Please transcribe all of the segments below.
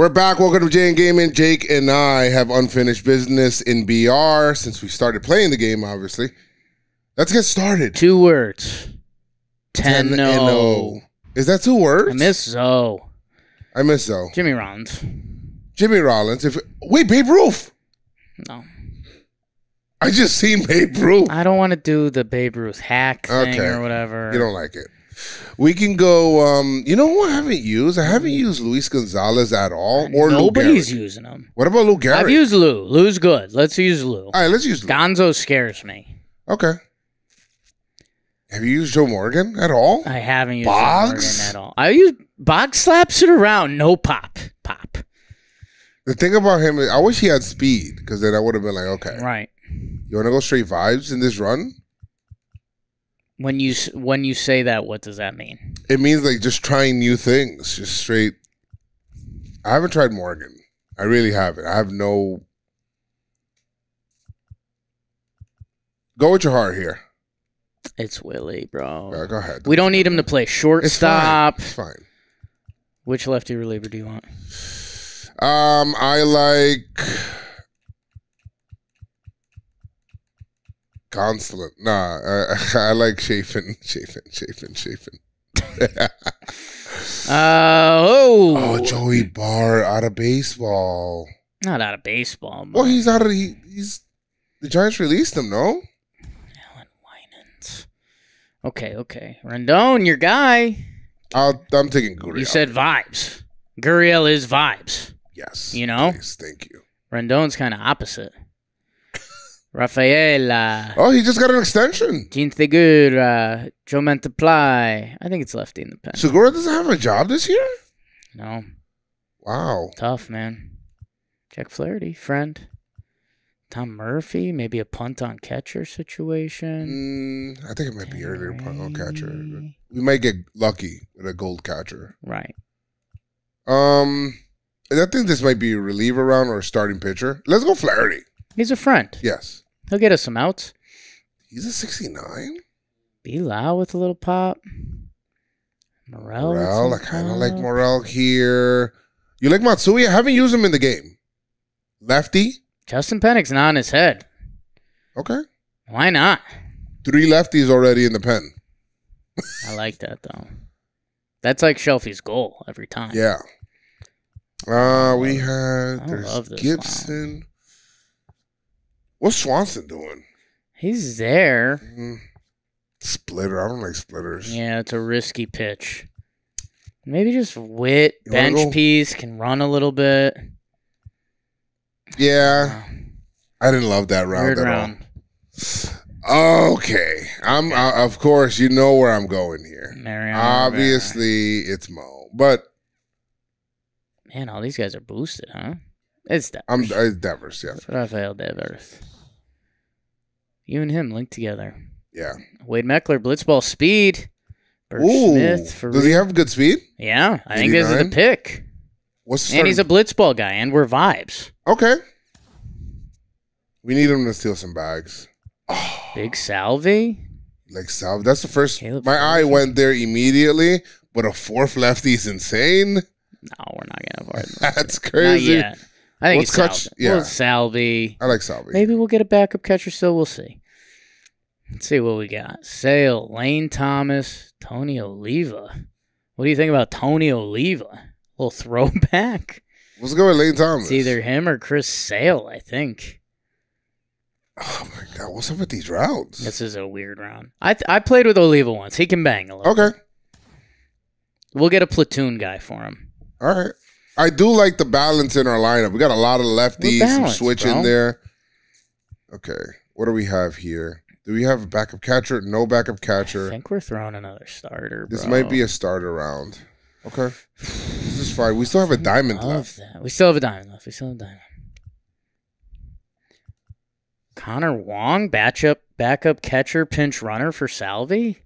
We're back. Welcome to JM Gaming. Jake and I have unfinished business in BR since we started playing the game, obviously. Let's get started. Two words. 10 and 0. oh. Is that two words? I miss Zoe. I miss Zoe. Jimmy Rollins. Jimmy Rollins. If wait, Babe Ruth. No. I just seen Babe Ruth. I don't want to do the Babe Ruth hack thing Okay. or whatever. You don't like it. We can go. Um, you know who I haven't used? I haven't used Luis Gonzalez at all, or Nobody's Gehrig. using them. What about Lou Gehrig? I've used Lou. Lou's good. Let's use Lou. All right, let's use Lou. Gonzo scares me. Okay. Have you used Joe Morgan at all? I haven't used Boggs? Morgan at all. I use Boggs slaps it around. No pop. Pop. The thing about him is, I wish he had speed because then I would have been like, okay, Right. you want to go straight vibes in this run? When you when you say that, what does that mean? It means like just trying new things, just straight. I haven't tried Morgan. I really haven't. I have no. Go with your heart here. It's Willie, bro. Yeah, go ahead. We don't need him to play It's fine. shortstop. It's fine. Which lefty reliever do you want? Um, I like Consulate. Nah, I, I like Chafin, Chafin, Chafin, Chafin. Uh oh. Oh, Joey Bart out of baseball. Not out of baseball. Well, he's out of he, he's the Giants released him, no? Allan Winans. Okay, okay. Rendon, your guy. I'll, I'm taking Gurriel. You said vibes. Gurriel is vibes. yes. you know? please, thank you. Rendon's kind of opposite. Rafael, uh, Oh, he just got an extension. Jean Segura, Joe Mantiply. I think it's lefty in the pen. Segura doesn't have a job this year. no, Wow. tough, man. Jack Flaherty, friend. Tom Murphy, maybe a punt on catcher situation. Mm, I think it might be earlier punt on catcher. We might get lucky with a gold catcher. Right. Um, I think this might be a reliever round or a starting pitcher. Let's go Flaherty. He's a friend. Yes. He'll get us some outs. He's a 69. Be loud with a little pop. Morel. Morel. I kind of like. Morel here. You like Matsui? I haven't used him in the game. Lefty? Justin Pennick's not on his head. Okay. Why not? Three lefties already in the pen. I like that though. That's like Shelfie's goal every time. Yeah. Uh, we had there's Gibson. What's Swanson doing? He's there. Mm, Splitter. I don't like splitters. Yeah, it's a risky pitch. Maybe just wit, You bench piece, can run a little bit. Yeah, Uh, I didn't love that round weird at round. all. Okay, I'm uh, of course you know where I'm going here. Mariano Obviously, it's Mo, but Man, all these guys are boosted, huh? It's Devers. I'm uh, Devers. Yeah, It's Rafael Devers. You and him linked together. yeah. Wade Meckler, blitzball speed. Bert Ooh, Smith for does he have good speed? Yeah, I think this is the pick. What's the And he's a blitzball guy, and we're vibes. okay? We need him to steal some bags. Oh. Big Salvi. Like Salvi, that's the first. Caleb my eye went there immediately, but a fourth lefty is insane. No, we're not gonna him. That's Not crazy. yet. I think it's Salvi. yeah. Well, Salvi. I like Salvi. Maybe we'll get a backup catcher still. We'll see. Let's see what we got. Sale, Lane Thomas, Tony Oliva. What do you think about Tony Oliva? A little throwback. Let's go Lane Thomas. It's either him or Chris Sale, I think. Oh my god, what's up with these rounds? This is a weird round. I th- I played with Oliva once. He can bang a little. Okay, We'll get a platoon guy for him. all right. I do like the balance in our lineup. We got a lot of lefties, some switch bro. in there. Okay, what do we have here? Do we have a backup catcher? No backup catcher. I think we're throwing another starter. This bro. might be a starter round. Okay, this is fine. We still have a diamond left. that. We still have a diamond left. We still have a diamond. Connor Wong, backup backup catcher, pinch runner for Salvi.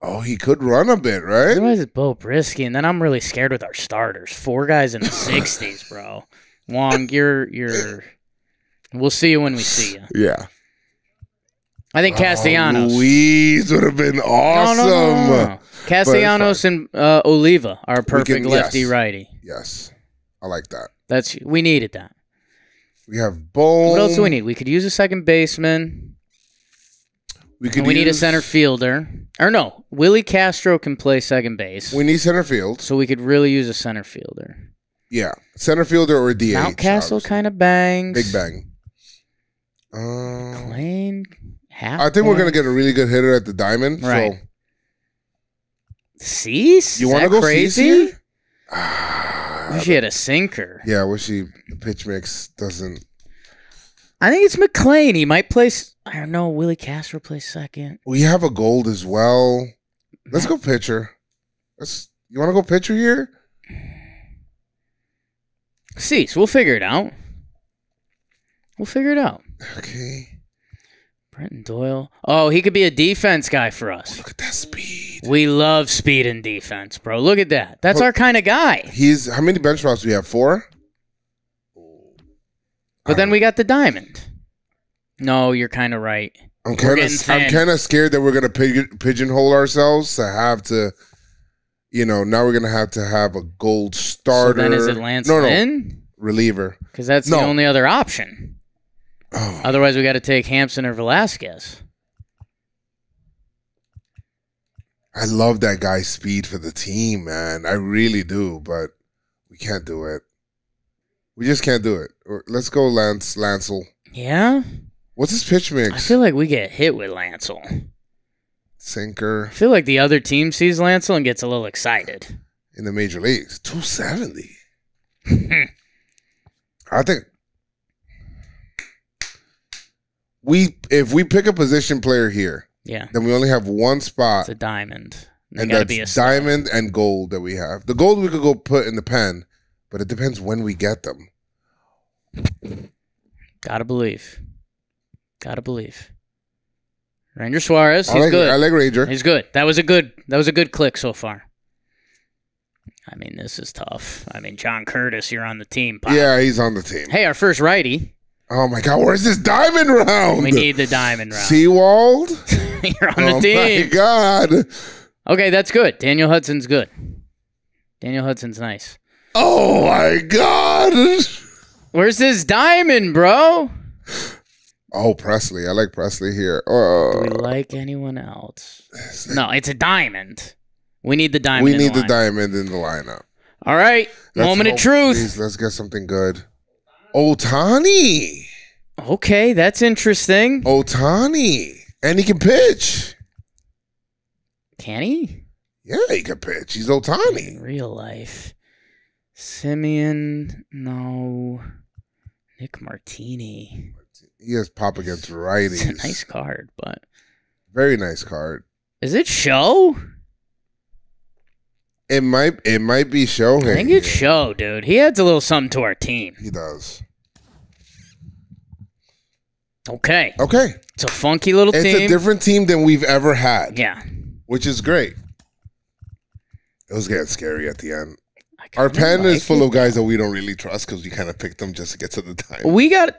Oh, he could run a bit, right? Otherwise, it's Beau Brieske, and then I'm really scared with our starters. Four guys in the '60s, bro. Wong, you're you're. We'll see you when we see you. Yeah. I think Castellanos. Oh, Louise would have been awesome. no, no, no. Castellanos and uh, Oliva are perfect can- lefty yes. righty. Yes. I like that. That's we needed that. We have Bone. What else do we need? We could use a second baseman. We could. And we need a center fielder. Or no, Willie Castro can play second base. We need center field. so we could really use a center fielder. Yeah, center fielder or DH. Mountcastle kind of bangs. Big bang. Uh, Lane half. I think we're gonna get a really good hitter at the diamond. Right. So Cease? you want to go crazy? crazy? Ah, wish he had a sinker. Yeah, I wish he the pitch mix doesn't. I think it's McLain. He might play. I don't know. Willie Castro plays second. We have a gold as well. Let's go pitcher. Let's. You want to go pitcher here? Cease. We'll figure it out. We'll figure it out. Okay. Brenton Doyle. Oh, he could be a defense guy for us. Look at that speed. We love speed and defense, bro. Look at that. That's Well- our kind of guy. He's how many bench spots do we have? Four. But then we got the diamond. No, you're kind of right. I'm kind getting of I'm thin. kind of scared that we're gonna pigeon, pigeonhole ourselves to have to, you know, now we're gonna have to have a gold starter. So then is it Lance No, no, Lynn? reliever. Because that's No. the only other option. Oh, Otherwise, we got to take Hampson or Velasquez. I love that guy's speed for the team, man. I really do, but we can't do it. We just can't do it. Let's go, Lance Lancel. Yeah? What's his pitch mix? I feel like we get hit with Lancel. Sinker. I feel like the other team sees Lancel and gets a little excited. in the major leagues. 270. I think we if we pick a position player here, Yeah. then we only have one spot, It's a diamond. They and that's be a diamond and gold that we have. The gold we could go put in the pen, but it depends when we get them. Gotta believe. Gotta believe. Ranger Suarez, I he's like good. I like Ranger. He's good. That was a good. That was a good click so far. I mean, this is tough. I mean, John Curtiss, you're on the team. pal. Yeah, he's on the team. Hey, our first righty. Oh my God, where's this diamond round? We need the diamond round. Sewald. you're on the oh team. oh the my. God. Okay, that's good. Daniel Hudson's good. Daniel Hudson's nice. Oh my God. Where's this diamond, bro? Oh, Pressly. I like Pressly here. Oh. Do we like anyone else? No, it's a diamond. We need the diamond. we need the line. diamond in the lineup. All right, Let's moment of truth. Please, let's get something good. Ohtani. Okay, that's interesting. Ohtani. And he can pitch. Can he? Yeah, he can pitch. He's In Ohtani. real life. Simeon, no. Nick Martini. He has pop against It's a righties. nice card, but Very nice card. is it show? It might it might be Shohei. I think it's show, dude. He adds a little something to our team. He does. Okay, Okay. it's a funky little It's team. a different team than we've ever had, yeah, which is great. It was getting scary at the end. I Our kinda pen like is full it. of guys that we don't really trust because we kind of picked them just to get to the diamond. We got.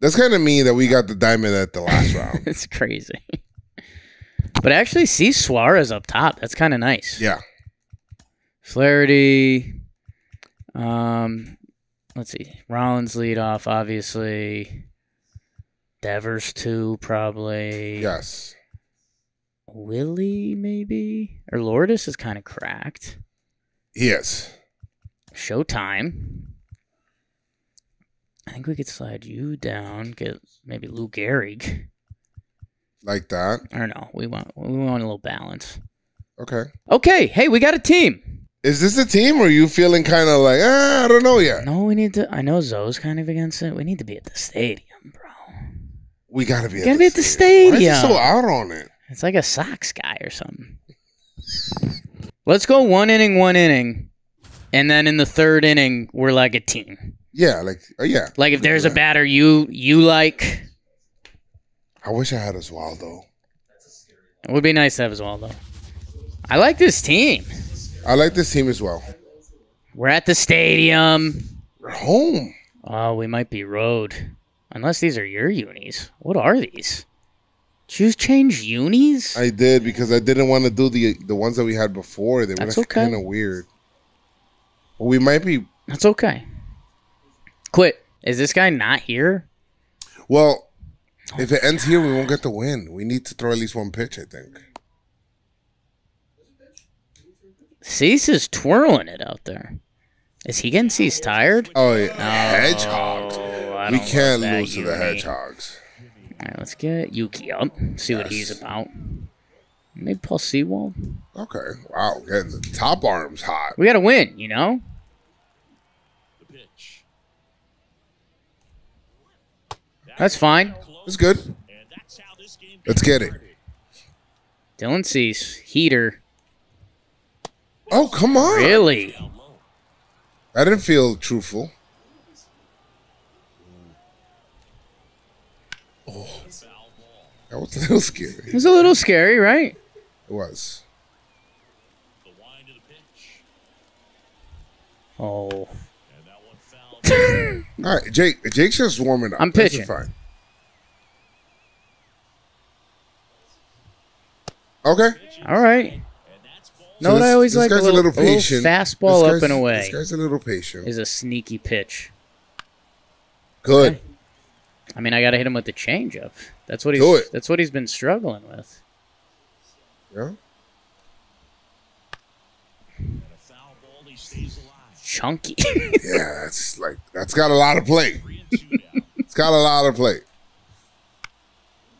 That's kind of mean that we got the diamond at the last round. it's crazy. But actually, see Suarez up top. That's kind of nice. Yeah. Flaherty. Um, let's see. Rollins lead off, obviously. Devers two, probably. Yes. Willie maybe or Lourdes is kind of cracked. Yes. Showtime. I think we could slide you down. Get maybe Lou Gehrig. Like that. I don't know. We want we want a little balance. Okay. Okay. Hey, we got a team. Is this a team or are you feeling kind of like, ah, I don't know yet? No, we need to. I know Zoe's kind of against it. We need to be at the stadium, bro. We got to be, Gotta at, be the at the stadium. Why is he so out on it? It's like a Sox guy or something. Let's go one inning, one inning, and then in the third inning, we're like a team. Yeah, like, uh, yeah. Like if there's a batter you you like, I wish I had Oswaldo. it would be nice to have as well. I like this team. I like this team as well. We're at the stadium. We're home. Oh, we might be road. Unless these are your unis. What are these? Did you change unis? I did because I didn't want to do the the ones that we had before. They were That's okay. kind of weird. But we might be That's okay. Quit. Is this guy not here? Well, if it ends here, we won't get the win. We need to throw at least one pitch, I think. Cease is twirling it out there. Is he getting Cease tired? Oh, yeah. Oh, hedgehogs. Oh, I We can't love that lose to the hedgehogs. All right, let's get Yuki up. See what he's Yes. about. Maybe Paul Sewald. Okay. Wow. Getting the top arms hot. We got to win, you know? The pitch. That's fine. It's good. And that's how this game Let's get it. Dylan Cease, heater. Oh, come on. Really? I didn't feel truthful. Oh. That was a little scary. It was a little scary, right? It was. the wind of the pitch. Oh. And that one fouled. All right, Jake. Jake's just warming up. I'm pitching. fine. Okay. All right. That's ball. What I always like? A little, a little patient. fastball This up and away This guy's a little patient. is a sneaky pitch. Good. I mean, I got to hit him with the changeup. That's what he's. That's what he's been struggling with. Yeah. And a foul ball. He stays alive. Chunky. Yeah, that's like that's got a lot of play. Three and two now. It's got a lot of play.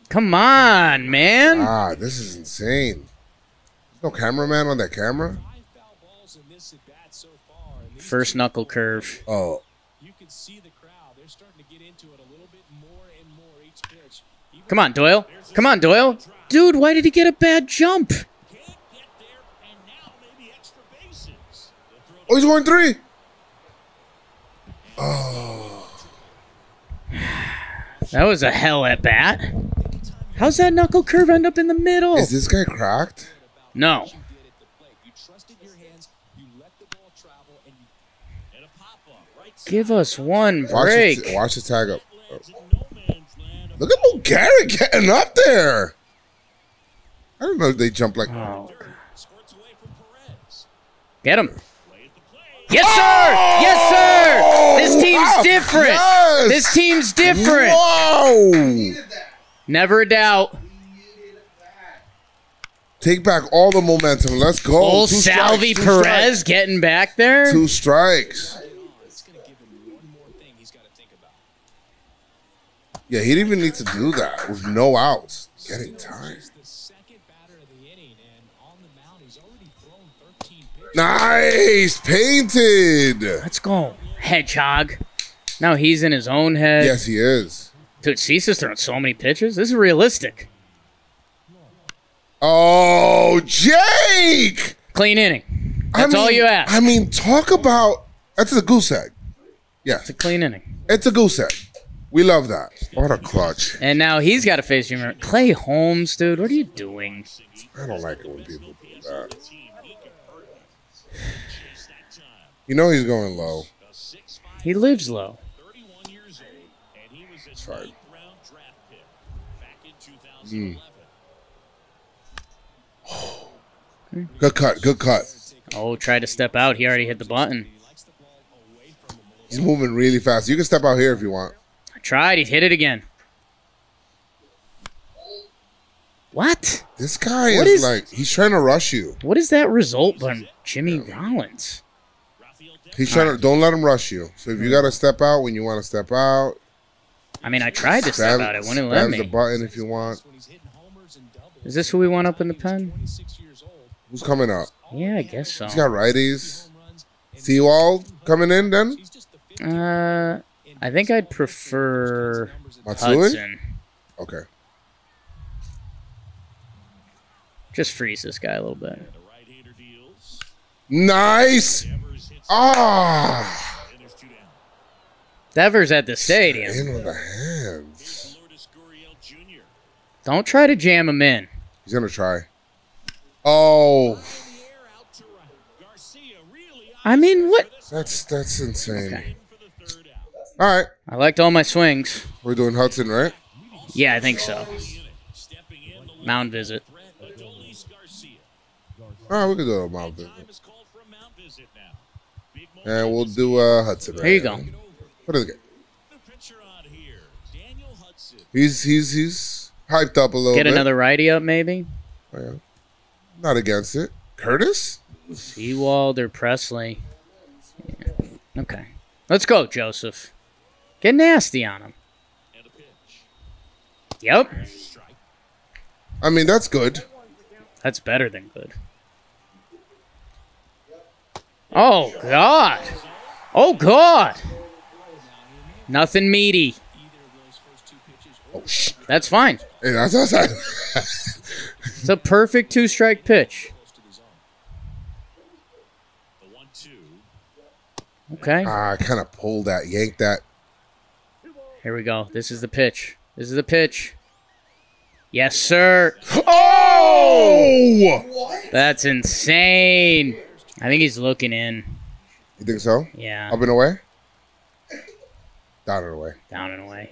Come on, man. Ah, this is insane. There's no cameraman on that camera. Five foul balls in this at bat so far. And these First knuckle curve. Oh, You can see the crowd. They're starting to get into it a little bit more and more each pitch. Come on, Doyle. Come on, Doyle. Dude, why did he get a bad jump? Can't get there. And now maybe extra bases. The throw oh, he's going three. Oh. That was a hell at bat. How's that knuckle curve end up in the middle? Is this guy cracked? No. what you did at the plate. You trusted your hands. You let the ball travel, and you and a pop up. Right side. Give us one Watch break. the, watch the tag up. Lands in no man's land. Look at old Gehrig getting up there. I don't know if they jump like. Oh, Squirts away from Perez. get him. Play at. Yes, sir. Yes, sir. Oh, This team's wow. different. Yes. This team's different. Whoa! Never a doubt. Take back all the momentum. Let's go. Old Two strikes, Salvi two Perez strikes. getting back there. Two strikes. it's going to give him one more thing he's got to think about. Yeah, he didn't even need to do that with no outs. Getting tired. He's the second batter of the inning, and on the mound, he's already thrown 13 pitches. Nice, painted. Let's go. Hedgehog. Now he's in his own head. Yes, he is. Dude, Cease's throwing so many pitches. This is realistic. Oh, Jake! Clean inning. I That's all you ask. I mean, talk about that's a goose egg. Yeah, it's a clean inning. it's a goose egg. We love that. What a clutch! And now he's got a face Jimmy. Clay Holmes, dude, what are you doing? I don't like it when people do that. Team, he can hurt them. Chase that time. You know he's going low. A 6'5", He lives low. 31 years hmm old, and he was a fine. ninth round draft pick back in 2011. Good cut. Good cut. Oh, tried to step out. He already hit the button. He likes the ball away from him a little He's moving really fast. You can step out here if you want. I tried. He hit it again. What? This guy What is, is- like he's trying to rush you. What is that result on Jimmy Rollins? He's trying to. Don't let him rush you. So if you got to step out when you want to step out, I mean, I tried to step spam, out. It wouldn't let spam the me. button if you want. when he's hitting homers and doubles. Is this who we want up in the pen? 26 years old. Who's coming up? Yeah, I guess so. He's got righties. And coming in then. He's just the fifth Uh, I think I'd prefer Matsui? Hudson. Okay. Just freeze this guy a little bit. the right-hander deals. Nice. Ah. and there's two down. Devers at the stadium. In with the hands. Lourdes Gurriel Jr. Don't try to jam him in. He's gonna try. Oh, The air out to right. Garcia really I mean, what? that's that's insane. Okay. for the third out. All right, I liked all my swings. we're doing Hudson, right? Yeah, I think so. Stepping in the Mound visit. threat, Adolis Garcia. All right, we can do a mouth visit. Time is called for a mound visit now. And we'll do uh, Hudson. There you right go. now. What is it? The pitcher on here, Daniel Hudson. He's he's he's hyped up a little Get bit. another righty up, maybe. Yeah. Not against it. Curtiss? Sewald or Pressly. Yeah. Okay. Let's go, Joseph. Get nasty on him. And a pitch. Yep. I mean, that's good. That's better than good. Oh, God. Oh, God. Nothing meaty. Oh, sh- That's fine. hey, that's outside. It's a perfect two strike pitch. The one two. Okay. ah, I kind of pulled that, yanked that. Here we go. This is the pitch. This is the pitch. Yes, sir. Oh! That's insane. I think he's looking in. You think so? Yeah. Up and away? Down and away. Down and away.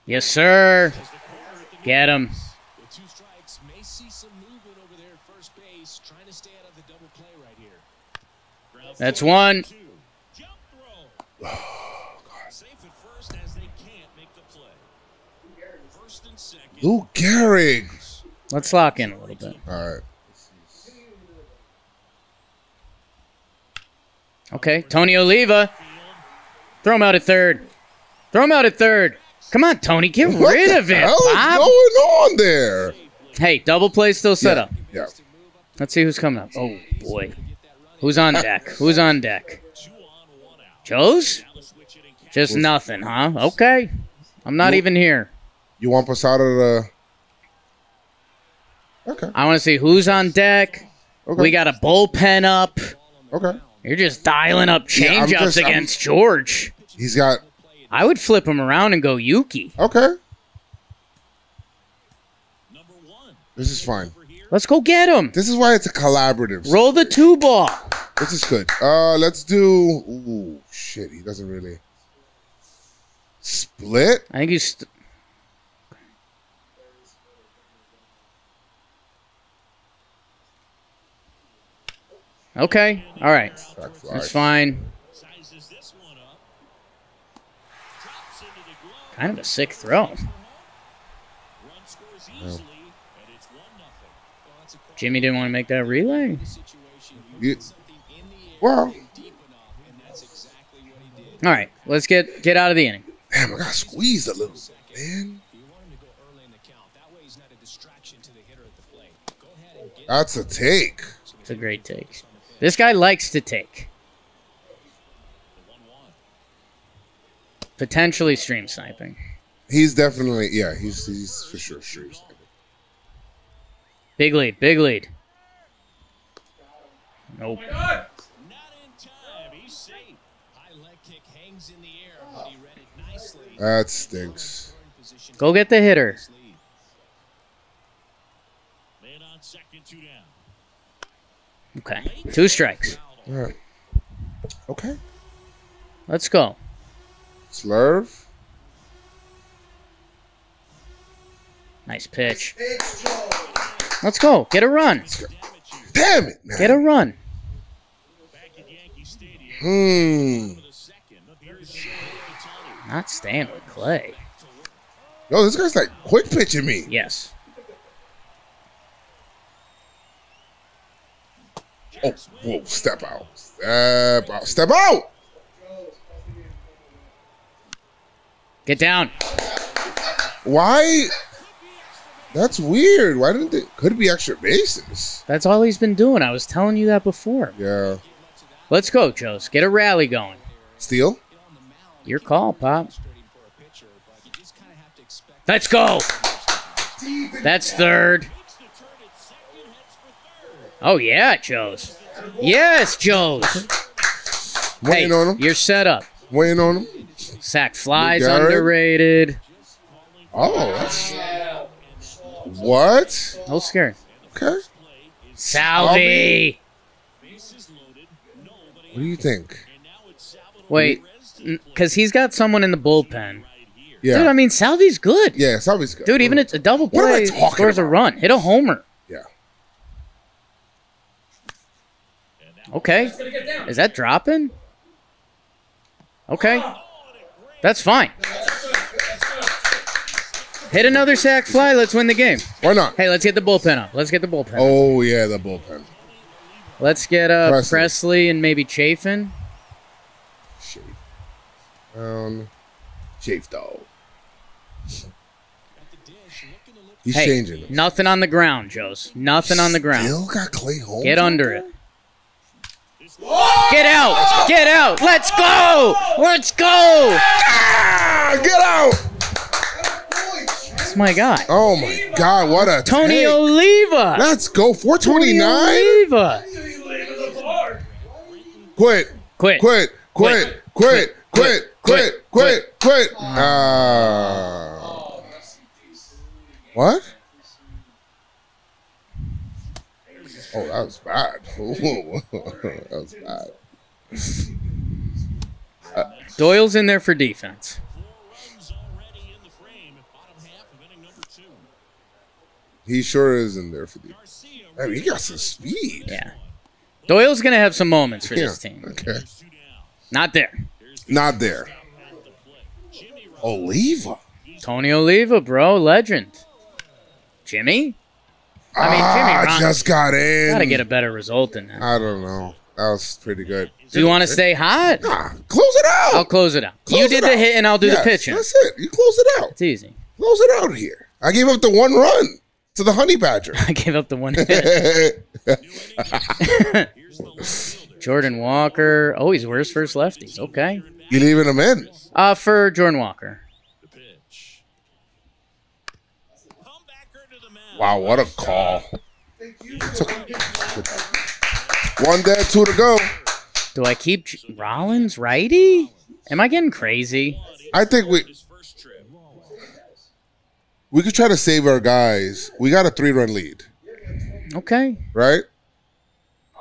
play sir. Get him. That's one. two. Jump throw. Safe at first as they can't make the play. First and second. Lou Gehrig. Let's lock in a little bit. All right. Okay. Tony Oliva. Throw him out at third. Throw him out at third. Come on, Tony. Get What rid of it, hell is going on there? Hey, double play still set yeah. up. Yeah. Let's see who's coming up. Oh, boy. Who's on deck? Who's on deck? Two on, one out. Joe's? Now the switch hitting catch. Just nothing, huh? Okay. I'm not Well- even here. You want Posada to. Okay. I want to see who's on deck. Okay. We got a bullpen up. Okay. You're just dialing up Yeah, I'm changeups I'm- against George. He's got. I would flip him around and go Yuki. Okay. Number one. This is fine. Let's go get him. This is why it's a collaborative. Roll the two ball. This is good. Uh, let's do. Ooh, shit. He doesn't really. Split? I think he's. St- okay. All right. Back fly. That's fine. Sizes this one up. Drops into the glove. Kind of a sick throw. Run scores easily, and it's one nothing. Jimmy didn't want to make that relay. You- well, Deep enough, and that's exactly what he did. All right. Let's get get out of the inning. damn, I got squeezed a little, man. You want him to go early in the count. That way he's not a distraction to the hitter at the plate. Go ahead and get That's a take. It's a great take. This guy likes to take. Potentially stream sniping. He's definitely, yeah, he's he's for sure stream sniping. Big lead. Big lead. Nope. Not in time. He's safe. high leg kick hangs in the air, but he read it nicely. That stinks. Go get the hitter. lead. Man on second, two down. Okay. Two strikes. All right. Okay. Let's go. Slurve. Nice pitch. Let's go. Get a run. Damn it, man. Get a run. Back at Yankee Stadium. Hmm. For the second. Here's Shohei Ohtani. Not staying with Clay. Yo, this guy's like quick pitching me. Yes. Oh, whoa, step out. Step out. Step out. Get down. Why? That's weird. Why didn't it? Could it be extra bases? That's all he's been doing. I was telling you that before. Yeah. Let's go, Joes. Get a rally going. Steal? Your call, Pop. Frustrating for a pitcher, but you just kind of have to expect Let's go. That's third. Makes the turn at second, heads for third. Oh, yeah, Joes. Yes, Joes. Hey, Waiting on him. you're set up. Waiting on him. Sack flies underrated. Oh, that's what? No scary. Okay. Salvi. What do you think? Wait, because he's got someone in the bullpen. Yeah. Dude, I mean, Salvi's good. yeah, always good. Dude, even it's a double What am I play, talking scores a run. Hit a homer. Yeah. Okay. Is that dropping? Okay. That's fine. Hit another sack fly. Let's win the game. Why not? Hey, let's get the bullpen up. Let's get the bullpen. up. Oh yeah, the bullpen. Let's get uh, Pressly. Pressly. and maybe Chafin. Shave. Um, shave dog. He's Hey, changing. nothing on the ground, Joes. Nothing on the ground. Still got Clay Holmes. Get under it. Get out! Get out! Let's go! Let's go! Ah, get out! That's my guy. Oh my God! What a Tony take. Oliva. Let's go. Four twenty Tony nine. Oliva. Quit. Quit. Quit. Quit. Quit. Quit. Quit. Quit. Quit. Ah. What? Oh, that was bad. that was bad. Uh, Doyle's in there for defense. already in the frame. Bottom half of inning number two. He sure is in there for the. Garcia Man, he got some speed. Yeah. Doyle's gonna have some moments for Yeah. this team. Okay. Not there. Not there. Oliva. Tony Oliva, bro, legend. Jimmy? I mean, Jimmy ah, Ron- just got in. Gotta get a better result than that. I don't know. That was pretty good. Do you want to stay hot? Ah, close it out. I'll close it out. Close you did the out. hit, and I'll do Yes, the pitching. That's it. You close it out. It's easy. Close it out here. I gave up the one run to the Honey Badger. I gave up the one hit. Jordan Walker. Oh, he's worse first lefties. Okay. you leaving him in? Uh, for Jordan Walker. the pitch. Comebacker to the mound. Wow, what a call. One dead, two to go. Do I keep Rollins righty? Am I getting crazy? I think we His first trip. we could try to save our guys. We got a three run lead, Okay. right?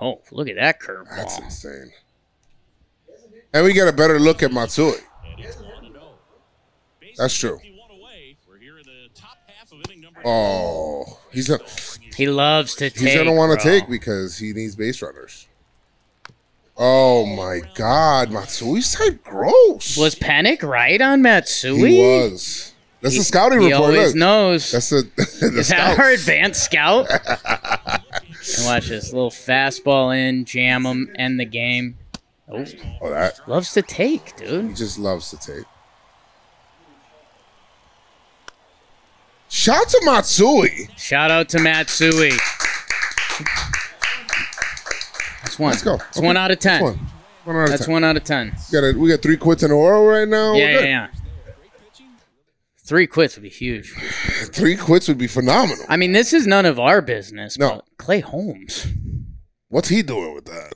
Oh, look at that curve. That's insane. And we get a better look at Matsui. And it's 1 0. That's true. Oh, he's a, He loves to take. he's gonna want to take because he needs base runners. Oh my God, Matsui's type gross. Was Panic right on Matsui? he was. That's the scouting He report. always Look. knows. That's the, the Is that our advanced scout? and watch this little fastball in, jam him, end the game. Oh, Oh, that loves to take, dude. he just loves to take. Shout out to Matsui. Shout out to Matsui. That's one. Let's go. It's one out of ten. One. One out of That's ten. one out of ten. We got, a, we got three quits in a row right now. Yeah, yeah, yeah. Three quits would be huge. Three quits would be phenomenal. I mean, this is none of our business. No. But Clay Holmes. What's he doing with that?